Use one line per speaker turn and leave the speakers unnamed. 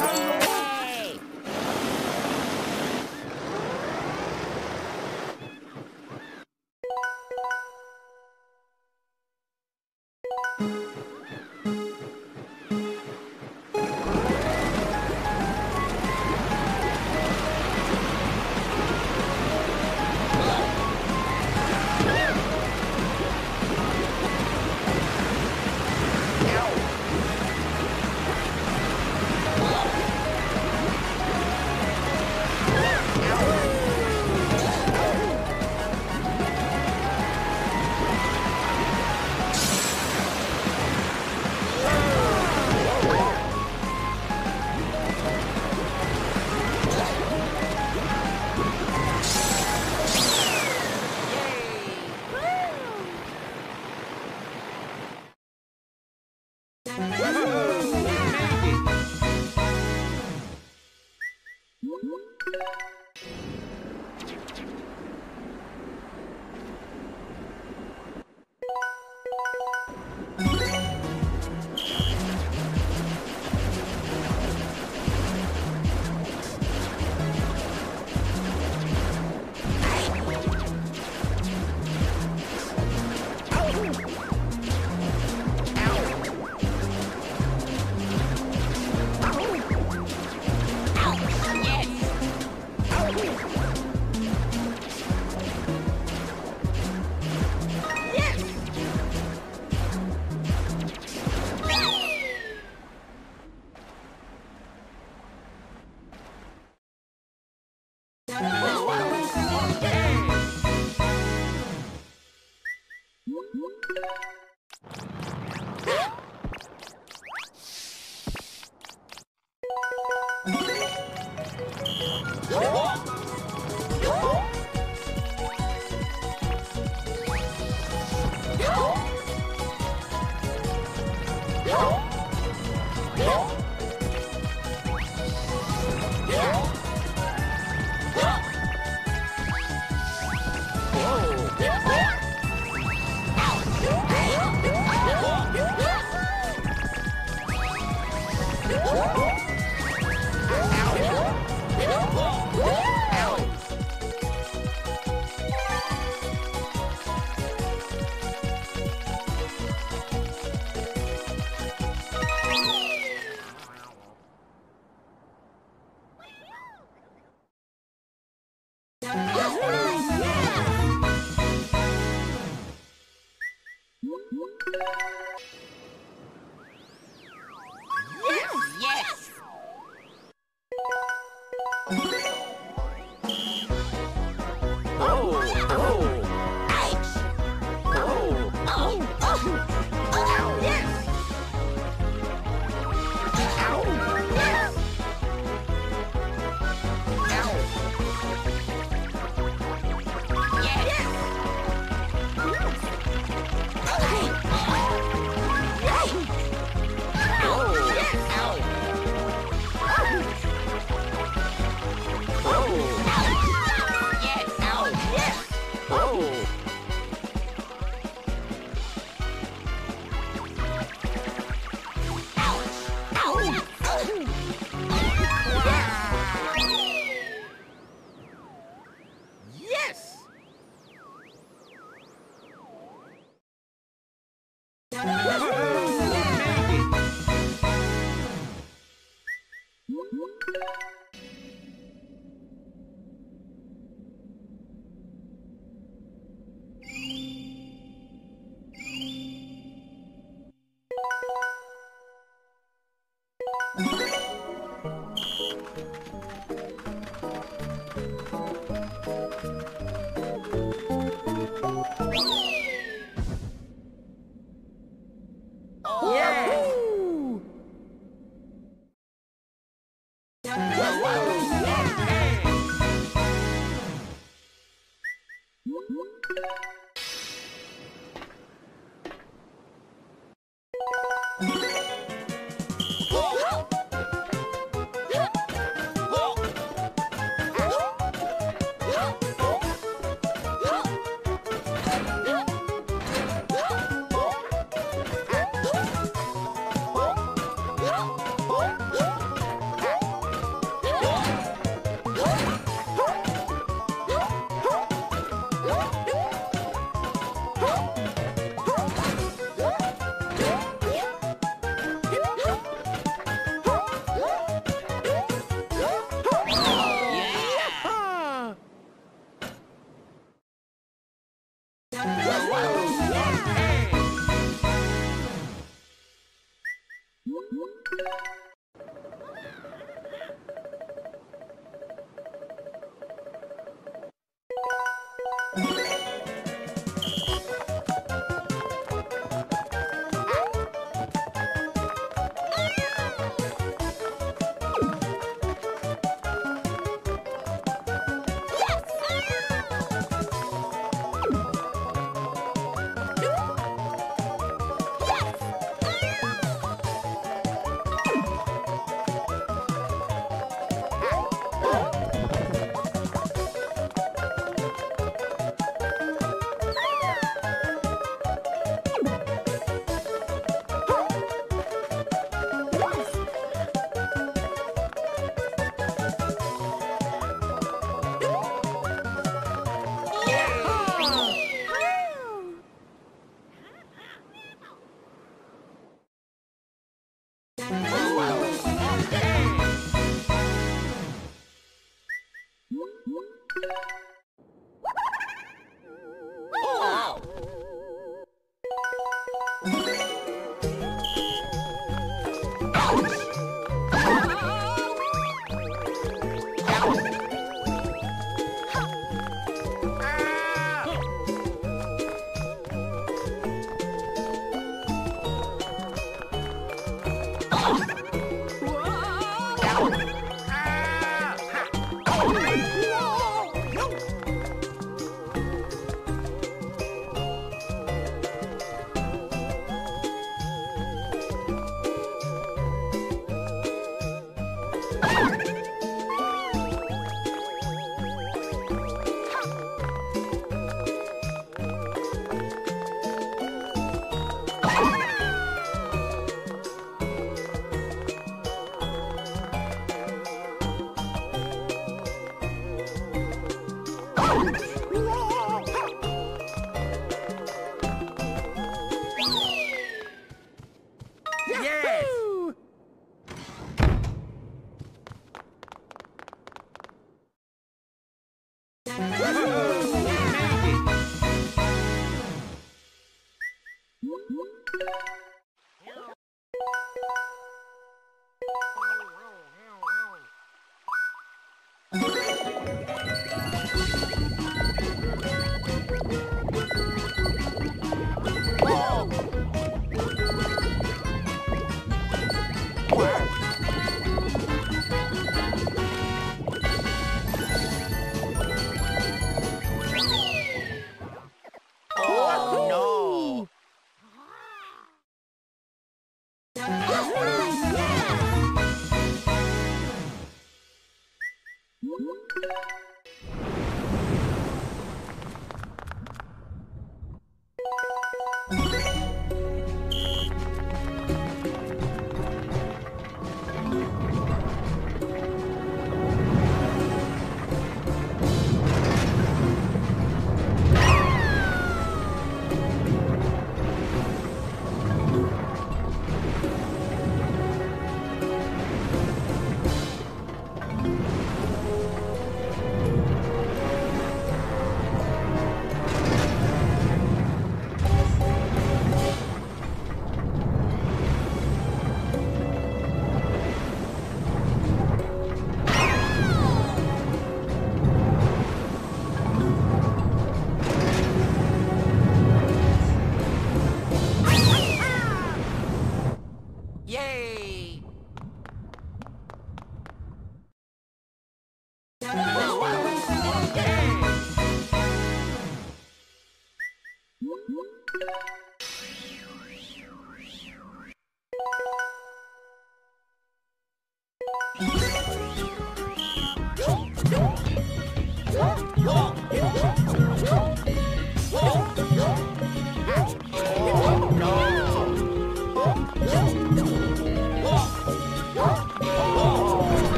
Come on. Whoa!